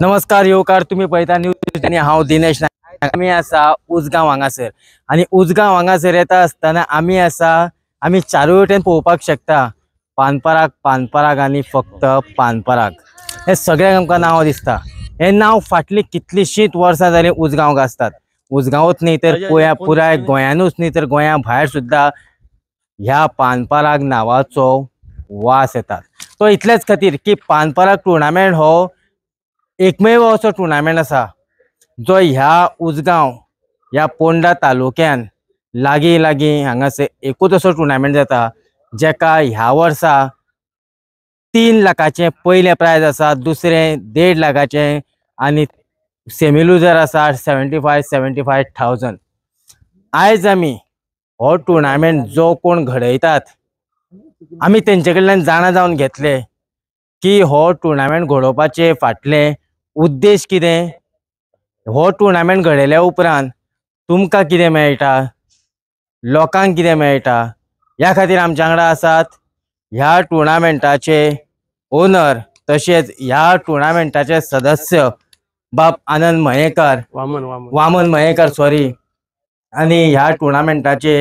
नमस्कार येवकार तुम्ही पळयता न्यूज आणि हांव दिनेश नायक आमी आसा उजगांव हांगासर आणि उजगांव हांगासर येता आसतना आमी आसा आमी चारूय वटेन पळोवपाक शकता. पानपराग पानपराग आनी फक्त पानपराग. हे सगळ्यांक आमकां नांव दिसता. हे नांव फाटलीं कितलींशींच वर्सां जालीं उजगांवक आसतात उजगांवच न्ही तर पुया पुराय गोंयानूच न्ही? तर गोंया भायर सुद्दां ह्या पानपराग नांवाचो वास येतात. तो इतल्याच खातीर की पानपराग टुर्नामेंट हो एकमेव असो टुर्नामेंट आसा जो ह्या उजगांव ह्या पोंडा तालुक्यान लागीं लागीं हांगासर एकूच असो टुर्नामेंट जाता जेका ह्या वर्सा तीन लाखाचें पयलें प्रायज आसा दुसरें देड लाखाचें आनी सेमी लुजर आसा seventy five seventy five thousand आयज आमी हो टुर्नामेंट जो कोण घडयतात आमी तेंचे कडल्यान जाणा जावन घेतले की हो टुर्नामेंट घडोवपाचे फाटले. उद्देश कितें? हो टुर्नामेंट घडयल्या उपरांत तुमकां कितें मेळटा लोकांक कितें मेळटा ह्या खातीर आमच्या वांगडा आसात ह्या टुर्नामेंटाचे ओनर तशेंच ह्या टुर्नामेंटाचे सदस्य बाब आनंद मयेकर. वामन वामन. मयेकर सॉरी आणि ह्या टुर्नामेंटाचे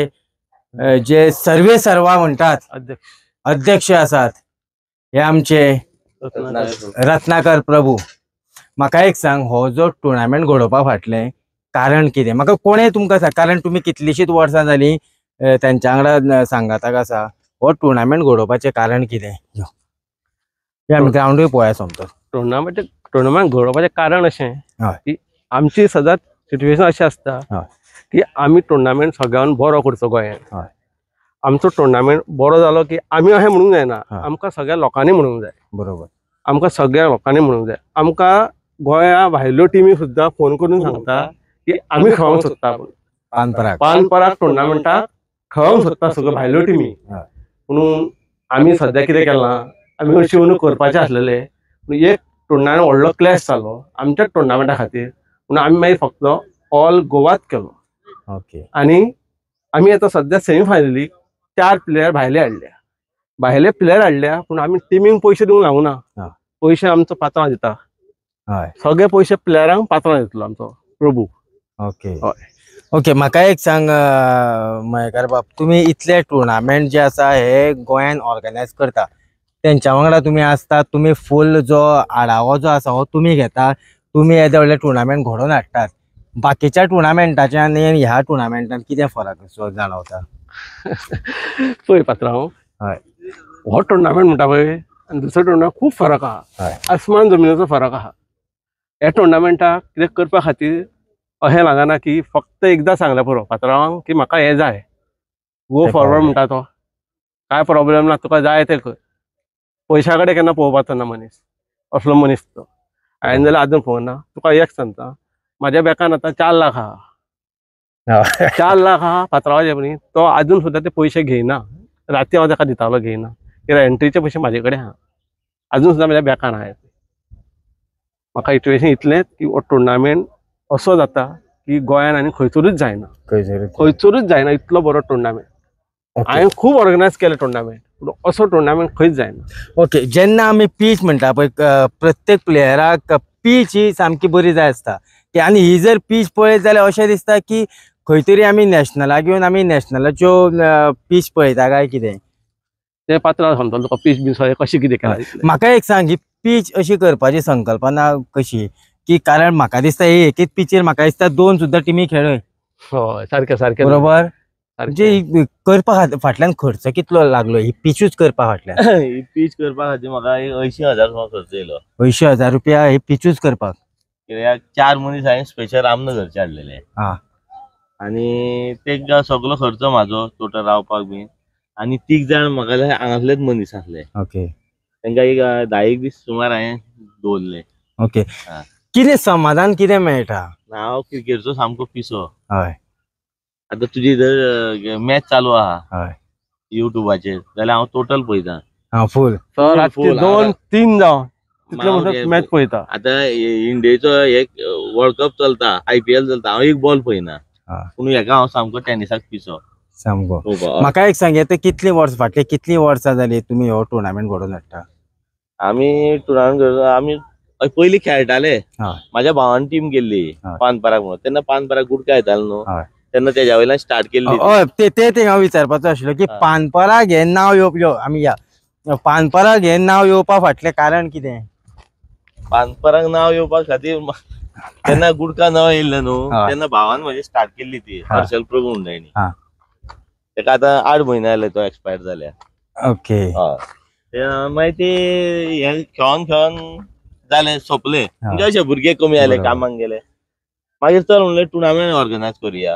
जे सर्वे सर्वा म्हणटात अध्यक्ष. आसात हे आमचे रत्नाकर. प्रभू. म्हाका एक सांग हो जो टुर्नामेंट घडोवपा फाटलें कारण कितें? म्हाका कोणें तुमकां सांग कारण तुमी कितलींशींच वर्सां जालीं अ, तेंच्या वांगडा सांगाताक आसा हो टुर्नामेंट घडोवपाचें कारण कितें? आमी ग्रावंडूय पळोवया समतो टुर्नामेंट टुर्नामेंट घडोवपाचें कारण अशें. की आमची सदांच सिच्युएशन अशें आसता की आमी टुर्नामेंट सगळ्यान बरो करचो गोंयांत. आमचो टुर्नामेंट बरो जालो की आमी अशें म्हणूंक जायना. आमकां सगळ्या लोकांनी म्हणूंक जाय. बरोबर. आमकां सगळ्या लोकांनी म्हणूंक जाय. आमकां गोंया भायल्यो टिमी सुद्दां फोन करून सांगता की आमी खेळोंक सोदता पानपराग पानपराग टुर्नामेंटाक खेळोंक सोदता सगळ्यो भायल्यो टिमी. म्हणून आमी सद्या कितें केलां आमी अशी म्हणून करपाचे आसलेले पूण एक टुर्नामेंट व्हडलो क्लॅश जालो आमच्या टुर्नामेंटा खातीर. म्हणून आमी मागीर फक्त ऑल गोवात केलो. ओके आनी आमी आतां सद्या सेमी फायनलीक चार प्लेयर भायले हाडल्या भायले प्लेयर हाडल्या पूण आमी टिमीक पयशे दिवंक लागूना. पयशे आमचो पात्रांव दिता. हय. सगळे पयशे प्लेयरांक पात्रांव दितलो आमचो. प्रभू. ओके हय. ओके म्हाका एक सांग मयेकर बाब तुमी इतले टुर्नामेंट जे आसा हे गोंयान ऑर्गनायज करता. तेंच्या वांगडा तुमी आसता तुमी फूल जो आढावो जो आसा हो तुमी घेता. तुमी येदे व्हडले टुर्नामेंट घडोवन हाडटात बाकीच्या टुर्नामेंटाच्यान आनी ह्या टुर्नामेंटान कितें फरक असो जाणवता? पळय पात्रांव हय. हो टुर्नामेंट म्हणटा पळय आनी दुसरो टुर्नामेंट खूब फरक आहा. आसमान जमिनीचो फरक आहा ह्या टुर्नामेंटाक कितें करपा खातीर अशें लागना की फक्त एकदां सांगल्यार पुरो पात्रांवांक की म्हाका हें जाय. Go forward. म्हणटा तो. काय प्रॉब्लेम ना तुका जाय तें कर. पयशा कडेन केन्ना पळोवपाचो ना मनीस. असलो मनीस तो. हांवें जाल्यार आजून पळोवना तुका एक सांगता. म्हाज्या बॅकान आतां चार लाख आहा हय. चार लाख आहा पात्रावाचे म्हणी तो अजून सुद्धा ते पयशे घेयना राती हांव ताका दितालो घेयना कित्याक एंट्रीचे पयशे म्हाजे कडेन आहा अजून सुद्धा म्हज्या बॅकान आहा म्हाका इटुएशन इतलेंच की हो टुर्नामेंट असो जाता की गोंयान आनी खंयसरूच जायना. खंयसरूच. खंयसरूच जायना इतलो बरो टुर्नामेंट. हांवें खूब ऑर्गनायज केले टुर्नामेंट पूण असो टुर्नामेंट खंयच जायना. ओके जेन्ना आमी पीच म्हणटा पळय प्रत्येक प्लेयराक पीच ही सामकी बरी जाय आसता की आनी ही जर पीच पळयत जाल्यार अशें दिसता की खंय तरी आमी नॅशनलाक येवन आमी नॅशनलाच्यो पीच पळयता काय कितें ते पात्रां सांगतलो तुका पीच बी सगळें कशें कितें केलां म्हाका एक सांग ही पीच अशी करपाची संकल्पना कशी की कारण म्हाका दिसता ही एकेच पिचेर म्हाका दिसता दोन सुद्दां टिमी खेळय हय सारकें सारकें बरोबर. म्हणजे ही करपा खातीर फाटल्यान खर्च कितलो लागलो ही पिचूच करपा फाटल्यान? ही पीच करपा खातीर म्हाका एक अंयशीं हजार खर्च येयलो. अंयशीं हजार रुपया ही पिचूच करपाक कित्याक चार मनीस हांवें स्पेशल रामनगरचे हाडलेले हा. आनी ते सगळो खर्च म्हाजो टोटल रावपाक बीन आनी तीग जाण म्हाका हांगासलेच मनीस आसले ओके. तांकां एक धा एक दीस सुमार हांवें दवरले ओके. हा. कितें समाधान कितें मेळटा? हांव क्रिकेटचो सामको पिसो हय. आतां तुजी जर मॅच चालू आहा हय. युट्यूबाचेर जाल्यार हांव टोटल पळयतां हा फूल. दोन तीन जावन तितले हे- मॅच पळयता आतां इंडियेचो एक वर्ल्ड कप चलता आय पी एल चलता हांव एक बॉल पळयना हा. पूण हेका हांव सामको टेनिसाक पिसो सामको पळोवपाक. म्हाका एक सांग येता कितलीं वर्स फाटली कितलीं वर्सां जाली तुमी हो टुर्नामेंट घडोवन हाडटा आम्ही टुर्नामेंट करतो आम्ही पयलीं खेळटाले हय. माझ्या भावान टीम गेल्ली हय. पानपराक म्हणून तेन्ना पानपराक गुटका येतालो न्हू हय. तेन्ना तेज्या वयल्यान स्टार्ट केल्ली हय ते ते ते हांव विचारपाचो आशिल्लो की हा. पानपरा हे नांव येवप यो आमी या पानपरा हे नांव येवपा फाटलें कारण कितें पानपराक नाव येवपा खातीर तेन्ना गुटका नाव येयल्लें न्हू हय. तेन्ना भावान म्हणजे स्टार्ट केल्ली ती. हर्षल प्रभू म्हणटायनी हा. तेका आतां आठ म्हयने जाले तो एक्सपायर जाल्या ओके. हय. ते मागीर ते हे खेळोन खेळोन जाले सोंपले. म्हणजे अशे भुरगे कमी जाले बरोबर. कामाक गेले. मागीर चल म्हणलें टुर्नामेंट ऑर्गनायज करुया.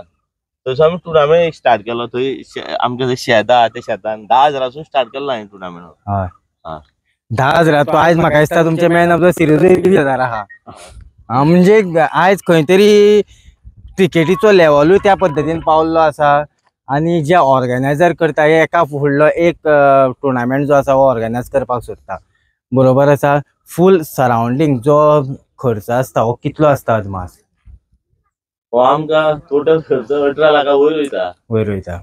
थंयसर आमी टुर्नामेंट स्टार्ट केलो. थंय शे- आमचे थंय शेत आहा त्या शेतान धा हजारासून स्टार्ट केलो हांवें टुर्नामेंट हय हा. धा हजार तो आयज म्हाका दिसता तुमचे मॅन ऑफ द सिरीजूय वीस हजार आहा हा, म्हणजे आयज खंय तरी क्रिकेटीचो लेवलूय त्या पद्दतीन पावल्लो आसा आणि जे ऑर्गनायझर करता हे एका फुडलो एक टुर्नामेंट जो आसा हो ऑर्गनायज करपाक सोदता. बरोबर आसा फूल सरावंडींग जो खर्च आसता हो कितलो आसता अदमास हो आमकां टोटल खर्च अठरा लाखा वयर वयता. वयर वयता.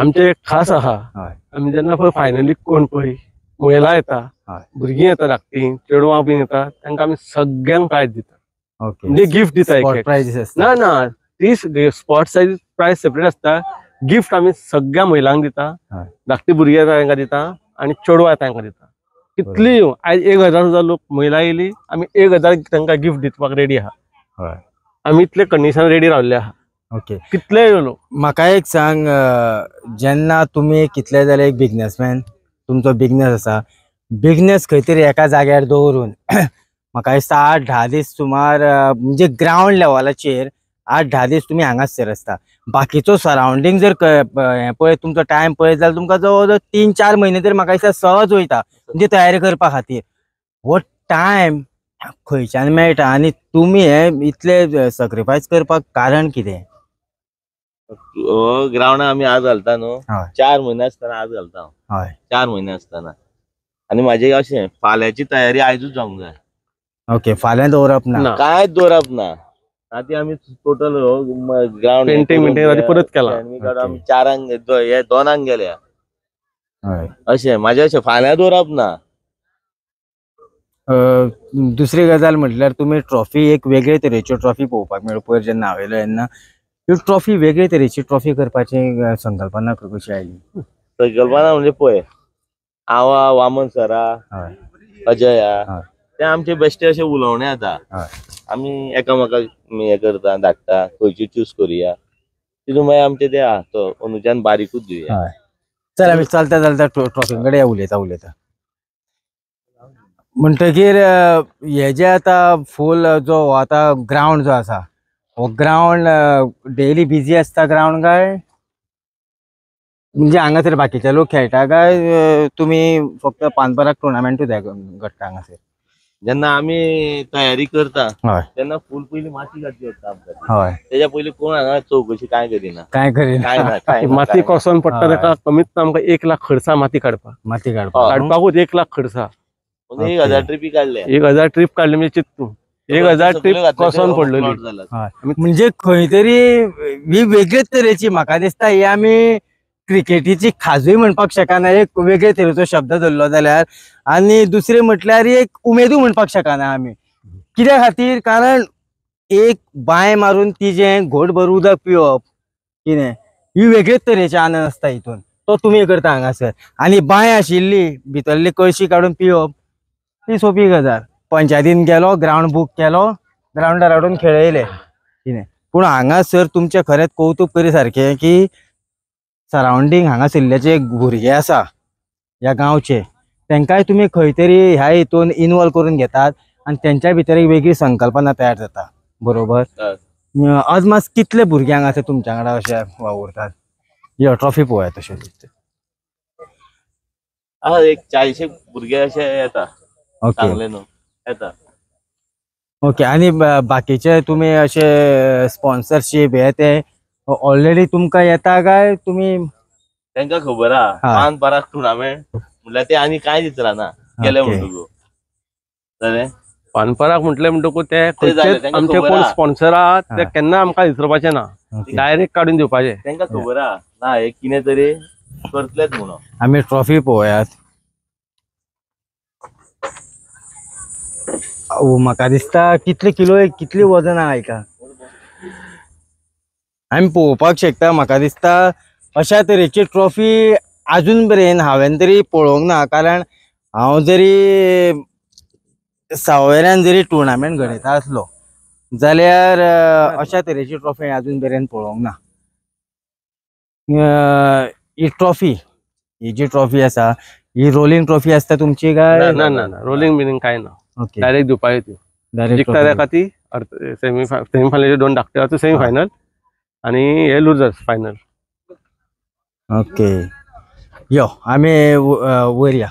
आमचे एक खास आहा. हय. आमी जेन्ना पळय फायनलीक कोण पळय महिला येता हय. भुरगीं येता धाकटीं चेडवां बीन येता तांकां आमी सगळ्यांक प्रायज दिता. ओके. म्हणजे गिफ्ट दिता एक स्पॉट एक. प्राइजीस आसता ना ना ती स्पॉर्ट्स प्रायज सेपरेट आसता गिफ्ट आमी सगळ्या महिलांक दिता हय. धाकटी भुरगीं येता तांकां दिता आनी चेडवां येता तांकां दिता. कितली आयज एक हजार सुद्दां लोक महिला येयली आमी एक हजार तांकां गिफ्ट दिवपाक रेडी आहा. हय. आमी इतले कंडिशन रेडी रावल्ले आहा. ओके. कितले लोक? म्हाका एक सांग अं, जेन्ना तुमी कितले जाल्यार एक बिझनेसमॅन तुमचो बिझनेस आसा बिझनेस खंय तरी एका जाग्यार दवरून म्हाका दिसता म्हणजे आठ धा दीस सुमार म्हणजे ग्रावंड लेवलाचेर आठ धा दीस तुमी हांगासर आसता बाकीचो सरावंडींग जर हें पळय तुमचो टायम पळयत जाल्यार तुमकां जवळ जवळ तीन चार म्हयने तरी म्हाका दिसता सहज वयता म्हणजे तयारी करपा खातीर. हो टायम खंयच्यान मेळटा. आनी तुमी हे इतले सॅक्रिफायस करपाक कारण कितें? ग्रावंड आमी आज घालता न्हू. हय. चार म्हयने आसतना आज घालता हांव. हय. चार म्हयने आसतना आनी म्हाजे अशें फाल्यांची तयारी आयजूच जावंक जाय. ओके फाल्यां दवरप ना? ना. कांयच दवरप ना? आतां आमी टोटल ग्रावंड Painting परत केला. आमी चारांक दो- हे दोनांक गेल्या हय. अशें म्हाजें अशें फाल्यां दवरप ना. अ, दुसरी गजाल म्हटल्यार तुमी ट्रॉफी एक वेगळे तरेच्यो ट्रॉफी पळोवपाक मेळ्यो पयर जेन्ना हांवेलो तेन्ना ह्यो ट्रॉफी वेगळे तरेची ट्रॉफी करपाची संकल्पना कशी आयली संकल्पना म्हणजे पळय आहा, वामन सरा हय अजया हय. ते आमचे बेश्टे अशे उलोवणे जाता हय आमी एकामेकाक हे करता धाडटा खंयची चूज करुया. तितून मागीर आमचे ते आहा तो अनुच्यान बारीकूच दिवया चल आमी चलता चलता ट्रॉफी कडेन उलयता उलयता म्हणटगीर हे जे आतां फूल जो हो आतां ग्रावंड जो आसा हो ग्रावंड डेली बिजी आसता ग्रावंड काय म्हणजे हांगासर बाकीचे लोक खेळटा काय अ, तुमी फक्त पानपराक टुर्नामेंटूच घडटा हांगासर जेन्ना आमी तयारी करता हय. तेन्ना फूल पयली माती घातली वता आमकां हय. तेज्या पयलीं कोण हांगा चवकशी कांय करिना. काय करीन. काय ना काय ना, माती काय ना. कोसोन पडटा हय. ताका कमीत कमी आमकां एक लाख खर्चा माती काडपाक माती काडपाक काडपाकूच एक लाख खर्चा पूण एक ओके. हजार ट्रिपी काडले एक हजार ट्रीप काडली म्हणजे चित्तू एक हजार ट्रीप कोसोन पडलेली म्हणजे खंय तरी ही. वेगळेच तरेची म्हाका दिसता ही आमी क्रिकेटीची खाजूय म्हणपाक शकना एक वेगळे तरेचो शब्द धरलो जाल्यार. आनी दुसरें म्हटल्यार एक उमेदूय म्हणपाक शकना आमी कित्या खातीर? कारण एक बांय मारून तिजें घोटभर उदक पिवप कितें ही वेगळेच तरेचे आनंद आसता हितून. तो तुमी करता हांगासर. आनी बांय आशिल्ली भितरली कळशी काडून पिवप ती सोपी गजाल. पंचायतीन गेलो ग्रावंड बूक केलो ग्रावंडार हाडून खेळयले कितें पूण हांगासर तुमचें खरेंच कौतुक करी सारकें की सरावंडींग हांगासरले जे भुरगे आसा ह्या गांवचे. तांकांय तुमी खंय तरी ह्या हितून इनवॉल्व करून घेतात आनी तेंच्या भितर एक वेगळी संकल्पना तयार जाता. बरोबर? अजमास कितले भुरगे हांगासर तुमच्या वांगडा अशे वावुरतात? यो ट्रॉफी पळोवया तशें एक चाळीशे भुरगे अशे येता ओके ओके आणि बाकीचे तुम्ही असे स्पॉन्सरशीप हे ते ऑलरेडी तुमकां येता काय? तुम्ही तांकां खबर हा. पान बाराक टुर्नामेंट म्हणल्यार ते आनी कांय दिसना गेले ओके. म्हणटकू पानपराक म्हटले म्हणटकूच ते ते जालें, खंयचेच तांकां आमचे खबर कोण आहा. स्पॉन्सर आहात ते हा. केन्ना आमकां विसरपाचे ना. ओके. डायरेक्ट काडून दिवपाचे तांकां खबर आहा ना हे कितें तरी करतलेच म्हणून. आम्ही ट्रॉफी पळोवयात अहो, म्हाका दिसता. कितले किलो कितली वजन आहे का आमी पळोवपाक शकता म्हाका दिसता. अशा तरेची ट्रॉफी अजून मेरेन हांवें तरी पळोवंक ना कारण हांव जरी सावयऱ्यान जरी टुर्नामेंट घडयता आसलो जाल्यार अशा तरेची ट्रॉफी अजून मेरेन पळोवंक ना. ही ट्रॉफी ही जी ट्रॉफी आसा ही रोलिंग ट्रॉफी आसता तुमची काय? ना ना ना रोलिंग बिलिंग काय ना? ओके डायरेक्ट दिवपा येते. डायरेक्ट जिखता तेका ती सेमी सेमीफायनल दोन धाकटे सेमी फायनल आणि हे लुजर्स फायनल ओके यो आमी व- अ, वयर या.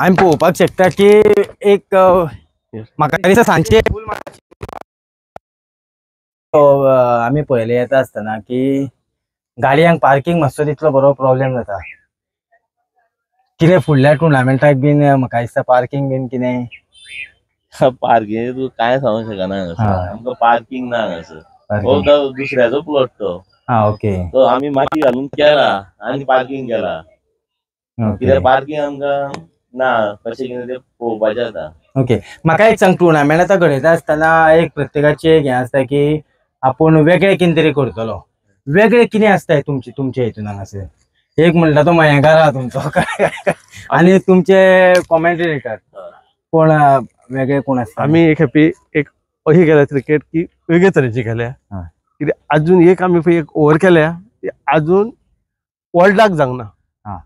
आमी पळोवपाक शकता की एक. म्हाका दिसता सांजचे अ, आमी पळयले येता आसतना की गाडयांक पार्किंग मातसो तितलो बरो प्रॉब्लेम जाता. कितें फुडल्या टुर्नामेंटाक बीन म्हाका दिसता पार्किंग बीन कितें पार्किंग तू काय सांगू शकना हांगासर. आमकां पार्किंग ना हांगासर हो पार्किंग तो दुसऱ्याचो प्लॉट तो। हा ओके तो आम्ही माती घालून केला आणि पार्किंग केला. ओके कित्याक पार्किंग आमकां ना कशें कितें तें पळोवपाचें आसा ओके म्हाका एक सांग टुर्नामेंट आतां घडयता आसतना एक प्रत्येकाची एक हें आसता की आपूण वेगळें कितें तरी करतलो. वेगळें कितें आसता तुमचे तुमचे हितून हांगासर एक म्हणटा तो मयंकार आहा तुमचो. आनी तुमचे कॉमेंटेटर कोण वेगळे कोण आसता आम्ही एक खेपी एक अशी केल्या क्रिकेट की वेगळे तरेची केल्या. हा. कित्याक अजून एक आमी पळय एक ओव्हर केल्या. ती अजून वर्ल्डाक हा. ना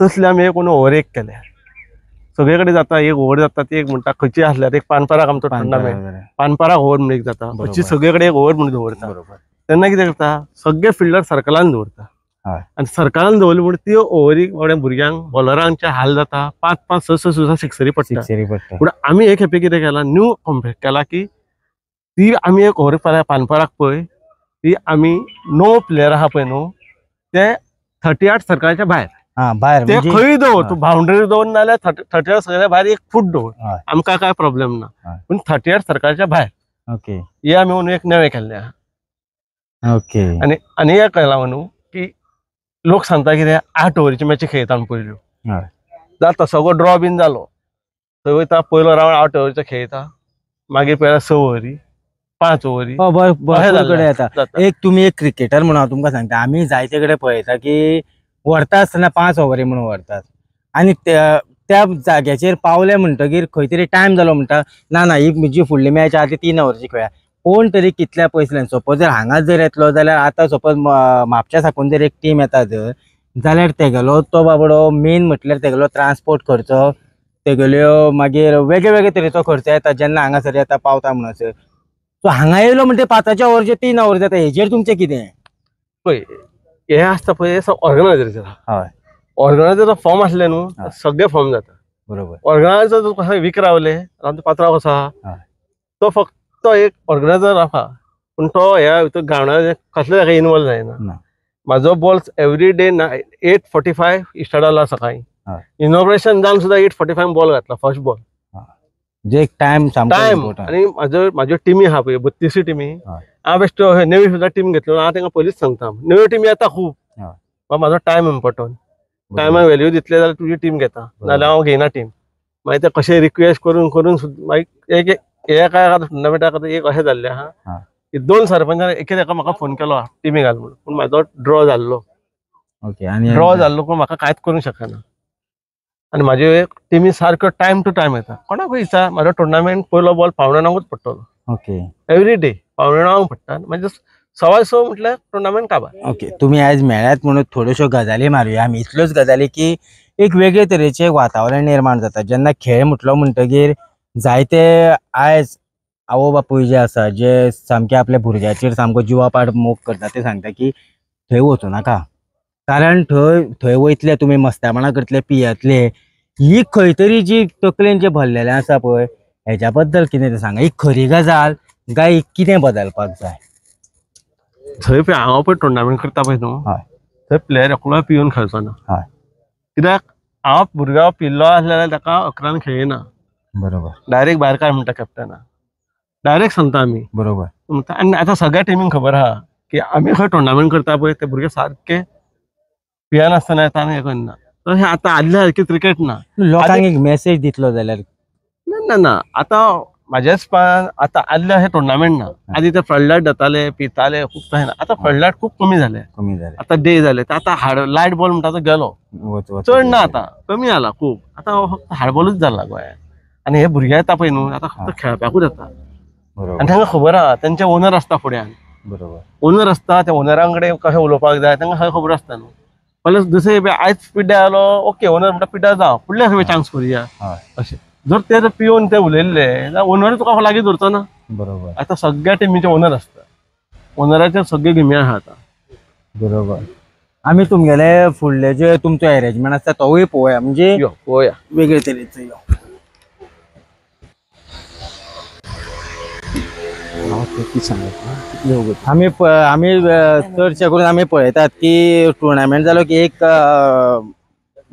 तसले आमी एक ओव्हर एक केल्या. सगळे कडेन जाता एक ओव्हर जाता ती एक म्हणटा खंयची आसल्यार एक पानपराक आमचो टुर्नामेंट पानपराक ओव्हर म्हणून एक जाता. बरोबर. सगळे कडेन एक ओव्हर म्हणून दवरता बरोबर. तेन्ना कितें करता? सगळे फिल्डर सर्कलान दवरता हय. आनी सर्कलान दवरले म्हणून त्यो ओव्हरीक बाबड्या भुरग्यांक बॉलरांचे हाल जाता पांच पांच स स सुद्दां सिक्सरी पडटा. सिक्सरी पडटा. पूण आमी एक खेपे कितें केला न्यू कॉम्पॅक्ट केला की ती आमी एक ओव्हर पाल्या पानपराक पळय ती आमी णव प्लेयर आहा पळय न्हू ते थर्टी आठ सर्कलाच्या भायर. हा भायर ते म्हणजे खंय दवर. तूं बाउंडरी दवर नाल्यार थर्टी आठ सर्कलाच्या भायर एक फूट दवर. हय. आमकां काय प्रॉब्लेम ना. हय. पूण थर्टी आठ सर्कलाच्या भायर. ओके. हे आमी म्हणून एक नवें केल्लें आहा. ओके. आनी आनी एक केलां म्हणून लोक सांगता कितें आठ ओव्हरीची मॅची आमी पयल्यो. जाता सगळो ड्रॉ बीन जालो थंय वयता पयलो रावंड आठ ओव्हरीचो खेळटा मागीर पळयल्यार स ओव्हरी पांच हो, जाल्लें कडेन येता एक तुमी एक क्रिकेटर म्हणून हांव तुमकां सांगता. आमी जायते कडेन पळयता की व्हरता आसतना पांच ओव्हरी म्हणून व्हरतात आनी त्या त्या जाग्याचेर पावले म्हणटगीर खंय तरी टायम जालो म्हणटा ना ना ही जी फुडली मॅच आहा ती तीन ओव्हरची खेळया कोण तरी कितल्या पयसल्यान सपोज जर हांगाच जर येतलो जाल्यार आतां सपोज म्हापच्या साकून जर एक टीम येता जर जाल्यार तेगेलो तो बाबडो मेन म्हटल्यार तेगेलो ट्रान्सपोर्ट खर्च तेगेल्यो मागीर वेगळे वेगळे तरेचो खर्च येता जेन्ना हांगासर येता पावता म्हणसर सो हांगा येयलो म्हणजे पांचाच्या ओव्हरचे तीन ओव्हर जाता हेजेर तुमचें कितें? पळय हे आसता पळय ऑर्गनायझरचे हय. ऑर्गनायझरचा फॉर्म असले न्हू. सगळे फॉर्म जाता. बरोबर. ऑर्गनायझर कसो वीक रावले आमचो पात्रांव कसो? हा. आहा तो एक ऑर्गनायझर आहा. पूण तो ह्या भितर गावणा कसले ताका इनवॉल्व ना. जायना म्हाजो ball every day eight forty five start जाला सकाळी. इनॉग्रेशन जावन सुद्धा एट फोर्टी फाय बॉल घातला फर्स्ट बॉल जे एक टाइम सामको टायम important. आणि म्हाजो म्हाज्यो टिमी आहा पळय बत्तीसूय टिमी. हांव बेश्टो नेवी सुद्दां टीम घेतलो. हांव तांकां पयलींच सांगता नेव्यो टिमी येता खूब म्हाजो टायम इम्पॉर्टंट. टायमाक व्हॅल्यू दितले जाल्यार तुजी टीम घेता. नाल्यार हांव घेयना टीम मागीर ते कशें रिक्वेस्ट करून करून सुद्दां मागीर एक एक काय टुर्नामेंटाक आतां एक अशें जाल्लें हा. आहा की दोन सरपंचान एके एका म्हाका फोन केलो आहा टिमी घाल म्हणून. पूण म्हाजो ड्रॉ जाल्लो ड्रॉ जाल्लो पूण म्हाका कांयच करूंक शकना. आनी म्हाज्यो एक टिमी सारक्यो टायम टू टायम येता. कोणाक दिसता म्हाजो टुर्नामेंट पयलो बॉल पावणे णवांकूच पडटलो ओके. एवरी डे पावणे णवांक पडटा म्हणजे सवाय स म्हटल्यार टुर्नामेंट काबार ओके तुम्ही आज मेळ्यात म्हणून थोड्योशो गजाली मारुया. आमी इतल्योच गजाली की एक वेगळे तरेचे वातावरण निर्माण जाता. जेन्ना खेळ म्हटलो म्हणटगीर जायते आयज आवय बापूय जे आसा जे सामके आपल्या भुरग्याचेर सामको जिवापाड मोग करता ते सांगता की थंय वचूं नाका. कारण थंय थंय वयतले तुमी मस्तापणां करतले पियेतले ही खंय तरी जी तकलेन जे भरलेलें आसा पळय हेच्या बद्दल कितें तें सांगा. ही खरी गजाल काय कितें बदलपाक जाय? थंय पळय हांव पळय टुर्नामेंट करता पळय न्हू. हय. थंय प्लेयर एकलो पिवन खेळचो ना. हय. कित्याक हांव भुरगो पिल्लो आसल्यार ताका अकरान खेळना बरोबर. डायरेक्ट भायर काड म्हणटा कॅप्टना डायरेक्ट सांगता आमी बरोबर. म्हणटा आनी आतां सगळ्या टिमींक खबर आहा की आमी खंय टुर्नामेंट करता पळय ते भुरगे सारके पियान आसतना येता आनी हे करना तर हे आता आदल्या सारखे क्रिकेट ना. लोकांक एक मेसेज दितलो जाल्यार ना ना ना. आता पण आता आदल्या हे टुर्नामेंट ना. आधी ते फ्लडलायट जाताले पिताले खूप काही ना. आता फ्लडलायट खूप कमी झाले. कमी जाले आता डे झाले. तर आता हार्ड लाइट बॉल म्हणटा तो गेलो चड ना आता. कमी आला खूप. आता फक्त हार्डबॉलूच जाला गोंयांत आणि हे भुरगे येता पळय न्हू आता फक्त येता आणि बरोबर. तांकां खबर आहा तेंचे ओनर आसता फुड्यान बरोबर. ओनर आसता त्या ओनरां कडेन कशें उलोवपाक जाय तांकां सगळें खबर आसता न्हू प्लस दुसरे आयज पिड्ड्या आलो ओके ओनर म्हणटा पिड्ड्या जावं फुडल्या खेपे चान्स करुया. अशें. जर ते जर पिवन ते उलयल्ले जाल्यार ओनर तुका लागीं धरचो ना. बरोबर. आता सगळ्या टिमीचे ओनर आसता ओनराचे सगळे गिमी आहा आता. बरोबर. आम्ही तुमगेले फुडले जे तुमचो अरेंजमेंट आसता तोवूय पळोवया म्हणजे यो पळोवया वेगळे तरेचो आम्ही प- आम्ही अ, चडशे करून आम्ही पळयतात की टुर्नामेंट जालो की एक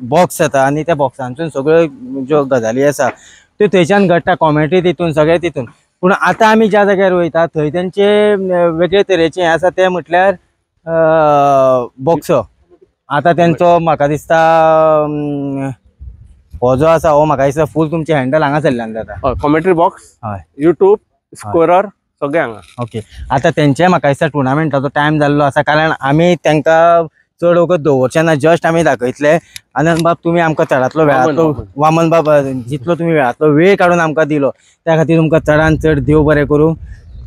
बॉक्स येता आणि त्या बॉक्सांतून सगळ्यो ज्यो गजाली आसा त्यो थंयच्यान घडटा कॉमेंट्री तितून सगळे तितून पूण आतां आमी ज्या जाग्यार वयता थंय तेंचे अ, वेगळे तरेचे हें आसा तें म्हटल्यार बॉक्स आतां तेंचो म्हाका दिसता अम, हो जो आसा हो म्हाका दिसता फूल तुमचे हँडल हांगा सरल्यान जाता कॉमेंट्री बॉक्स हय. युट्यूब स्कोरर सगळे हांगा ओके. आता तेंचे म्हाका दिसता टुर्नामेंटाचो टायम जाल्लो आसा कारण आमी तांकां चड वगत दवरचे ना जस्ट आमी दाखयतले आनंद बाब तुमी आमकां चडांतलो वेळांतलो वामन. बाब जितलो तुमी वेळांतलो वेळ काडून आमकां दिलो. त्या खातीर तुमकां चडान चड देव बरें करूं.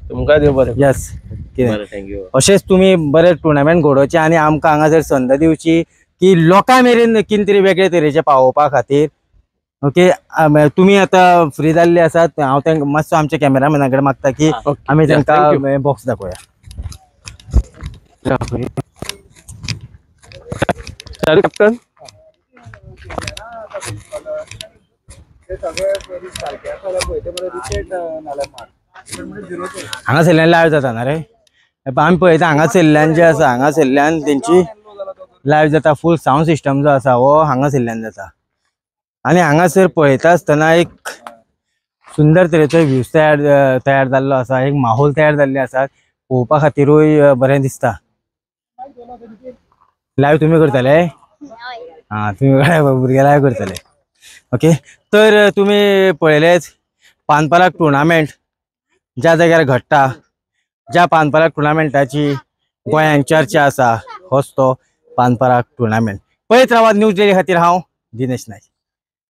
तुमकां देव बरें यस थँक्यू अशेंच तुमी बरे टुर्नामेंट घडोवचे आनी आमकां हांगासर संद दिवची की लोकां मेरेन कितें तरी वेगळे तरेचे पावोवपा खातीर ओके. आम- तुमी आतां फ्री जाल्ले आसात हांव तांकां मातसो आमच्या कॅमेरामॅना कडेन मागता की आमी तांकां बॉक्स दाखोवया. कॅप्टन हांगा सरल्यान लायव्ह जाता ना रे? आमी पळयता हांगा सरल्यान जे आसा हांगा सरल्यान तेंची लायव्ह जाता फूल साऊंड सिस्टम जो आसा हो हांगा सरल्यान जाता. आनी हांगासर पळयता आसतना एक सुंदर तरेचो व्ह्यूज तयार तयार जाल्लो आसा एक माहोल तयार जाल्ले आसा पळोवपा खातीरूय बरें दिसता. लायव्ह तुमी करतले? हा तुम्ही भुरगे लायव्ह करतले. ओके तर तुम्ही तुमी पळयलेच पानपालाक टुर्नामेंट ज्या जाग्यार घडटा ज्या पानपराग टुर्नामेंटाची गोंयांत चर्चा आसा होच तो पानपराग टुर्नामेंट पळयत रावात न्यूज डेली खातीर हांव दिनेश नायक